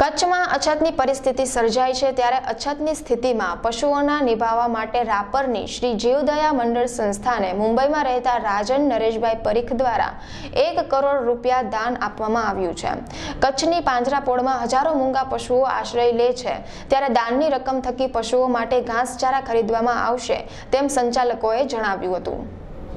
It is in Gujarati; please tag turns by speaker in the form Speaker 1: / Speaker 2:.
Speaker 1: કચ્છમાં અછતની પરિસ્થિતિ સર્જાઈ છે ત્યારે અછતની સ્થિતિમાં પશુઓના નિભાવવા માટે રાપરની શ્રી જીવદયા મંડળ સંસ્થાને મુંબઈમાં રહેતા રાજન નરેશભાઈ પરીખ દ્વારા એક કરોડ રૂપિયા દાન આપવામાં આવ્યું છે. કચ્છની પાંજરાપોળમાં હજારો મૂંગા પશુઓ આશ્રય લે છે. ત્યારે દાનની રકમ થકી પશુઓ માટે ઘાસચારા ખરીદવામાં આવશે તેમ સંચાલકોએ જણાવ્યું હતું.